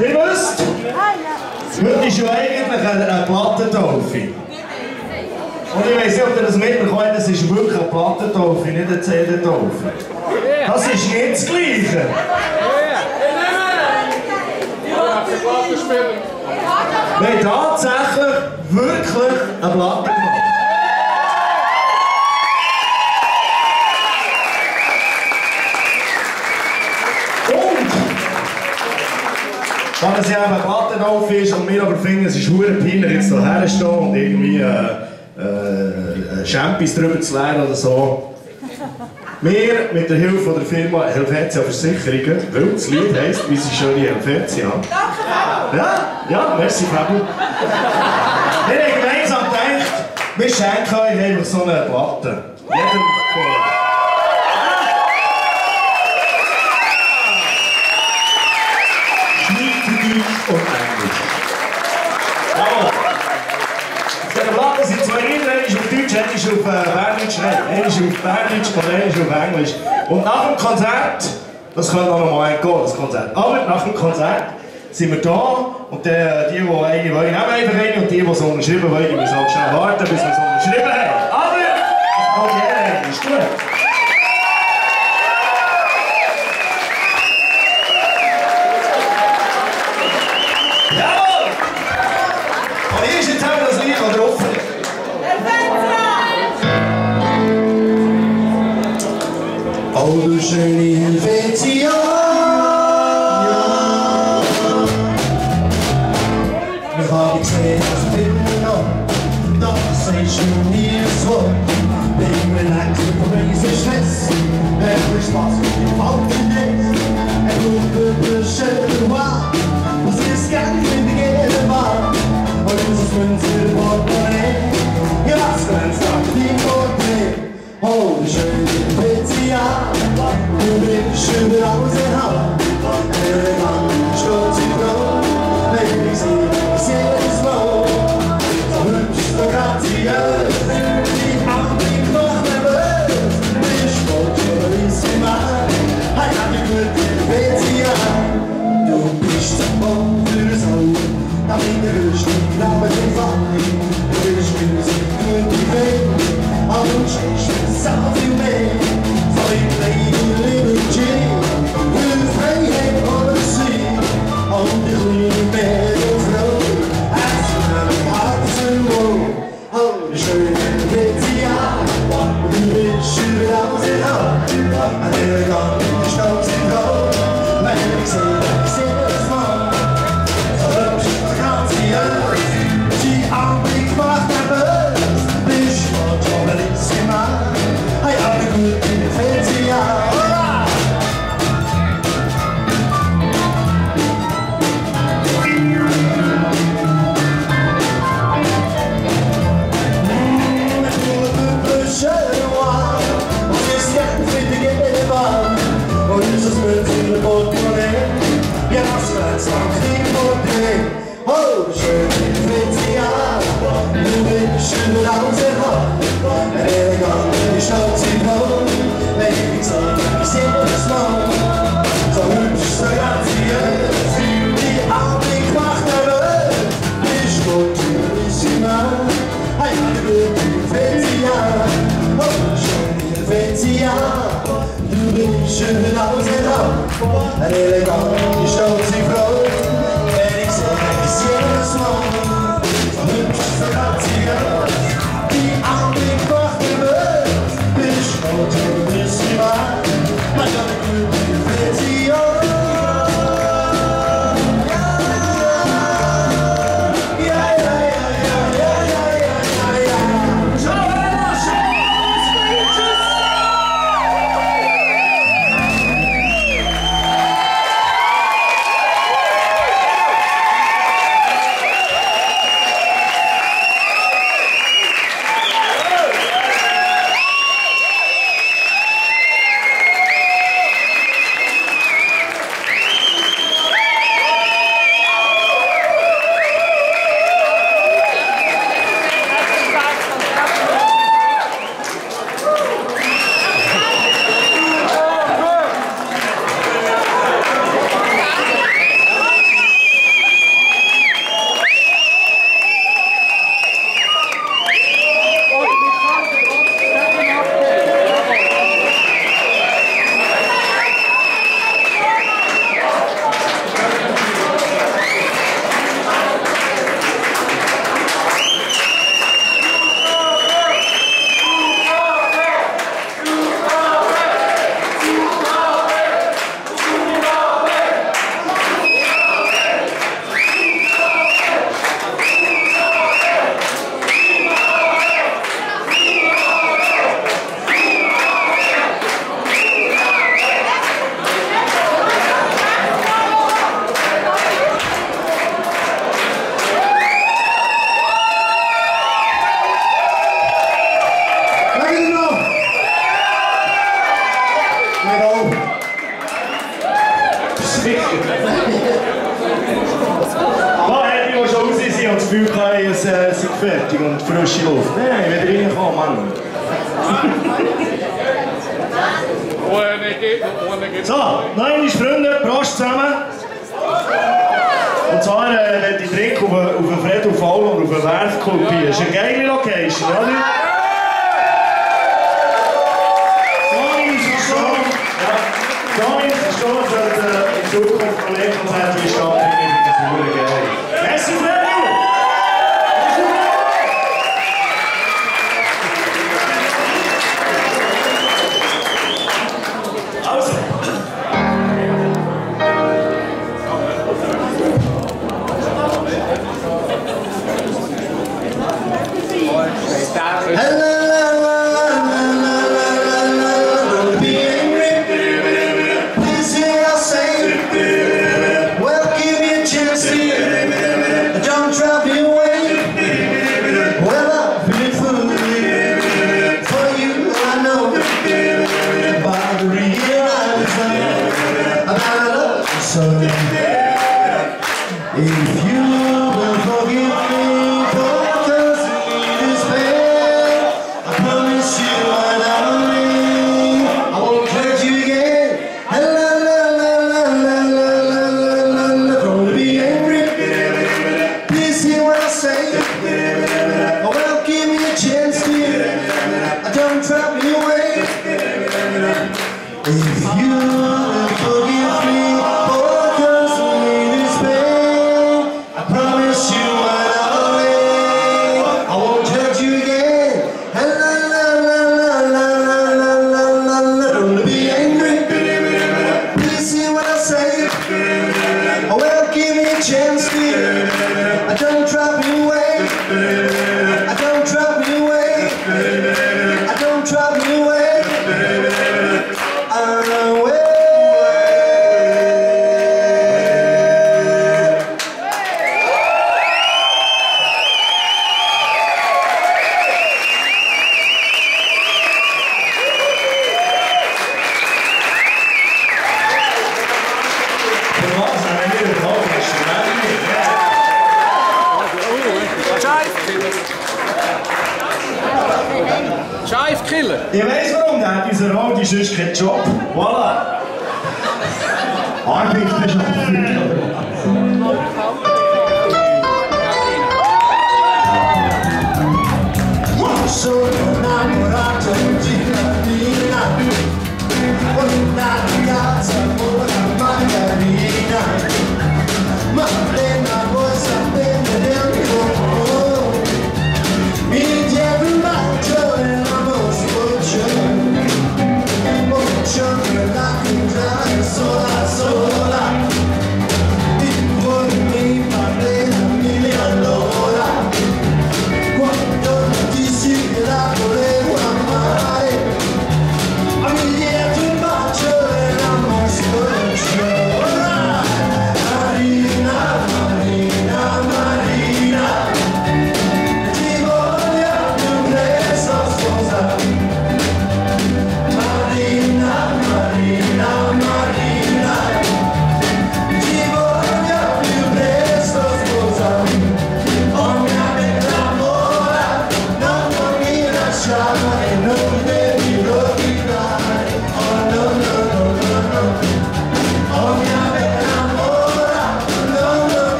Ihr wisst, heute ist ja eigentlich eine, eine Plattentaufe. Und ich weiß nicht, ob ihr das mitbekommen habt, es ist wirklich eine Plattentaufe, nicht eine CD-Taufe. Das ist nicht das Gleiche. Wir haben tatsächlich wirklich eine Platte gemacht. Und, wenn es ja eben Plattentaufe ist und wir aber finden, es ist verdammt peinlich, jetzt hierher stehen und irgendwie äh, äh, Champis drüber zu lernen oder so. Wir mit der Hilfe der Firma Helvetia Versicherungen, weil das Lied heisst, wie sie schöne Helvetia. Ja, ja, merci Fabio. Wir haben gemeinsam gedacht, wir schenken euch einfach so eine Platte. Jedem. Schweizerdeutsch und Englisch. Auf dieser Platte sind zwei Lieder, eines auf Deutsch, eines auf äh, Berndeutsch, nein, eines auf Berndeutsch und eines auf Englisch. Und nach dem Konzert, das kann noch mal gehen, das Konzert, aber nach dem Konzert sind wir da und die, die, die eine wollen, nehmen einfach eine und die, die so unterschrieben wollen, müssen halt schnell warten, bis wir es unterschrieben haben. Aber, das kommt jeder, ist gut. Wir eine Mulher, Killer. Ich weiss warum, der hat diese Rolle, sonst keinen Job. Voilà. Arbeit ist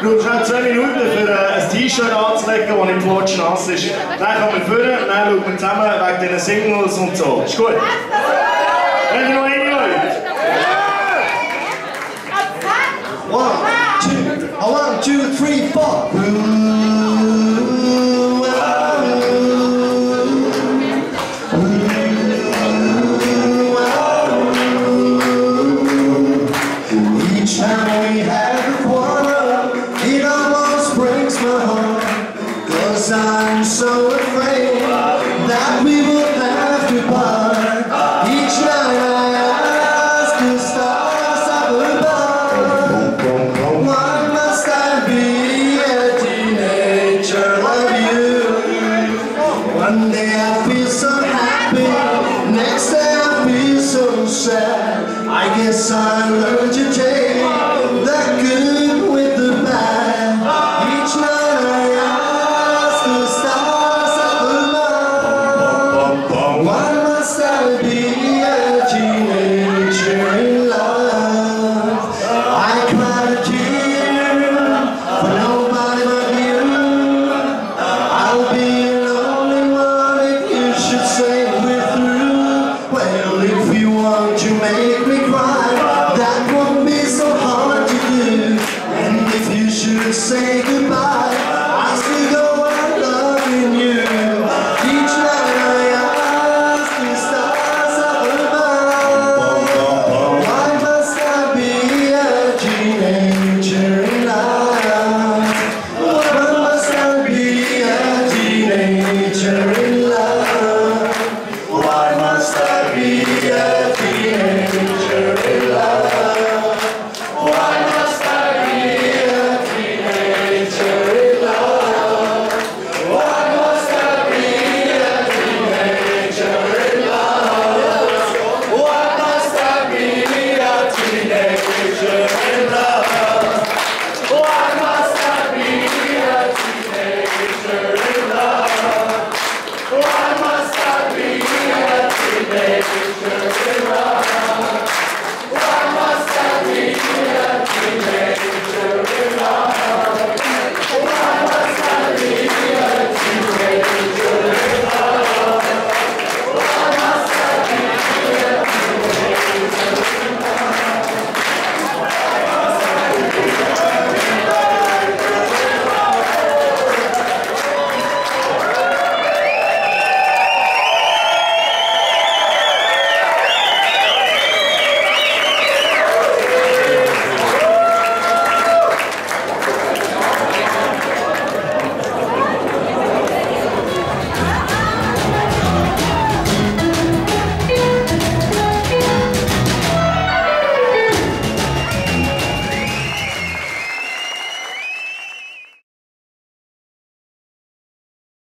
brauchst noch zwei Minuten für äh, ein T-Shirt anzulegen, das im Plotsch nass ist. Dann kommen wir vorne, dann schauen wir zusammen wegen diesen Singles und so. Ist gut? Wenn ihr noch eine wollt. One, two, one, two, three, four.